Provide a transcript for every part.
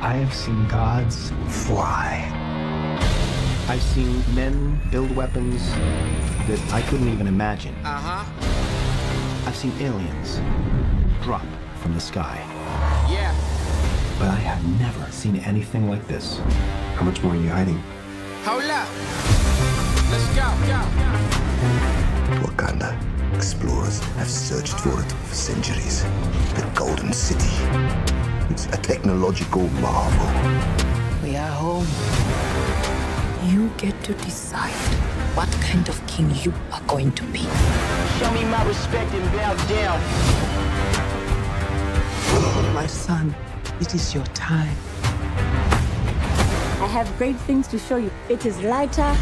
I have seen gods fly. I've seen men build weapons that I couldn't even imagine. Uh-huh. I've seen aliens drop from the sky. Yeah. But I have never seen anything like this. How much more are you hiding? Hold up. Let's go, go. Wakanda. Explorers have searched for it for centuries. The Golden City. It's a technological marvel. We are home. You get to decide what kind of king you are going to be. Show me my respect and bow down. My son, it is your time. I have great things to show you. It is lighter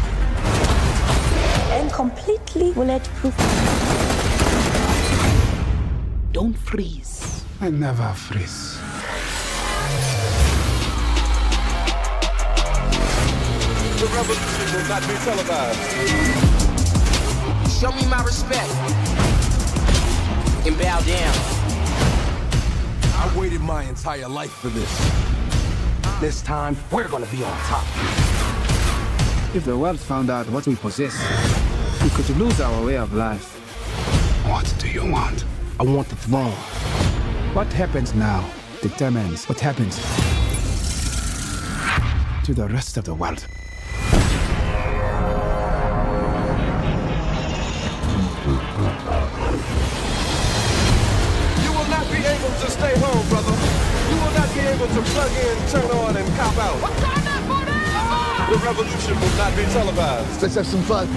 and completely bulletproof. Don't freeze. I never freeze. Revolution will not be televised. Show me my respect and bow down. I waited my entire life for this. This time, we're gonna be on top. If the world found out what we possess, we could lose our way of life. What do you want? I want the throne. What happens now determines what happens to the rest of the world. Be able to stay home, brother. You will not be able to plug in, turn on, and cop out. What's on that, The revolution will not be televised. Let's have some fun.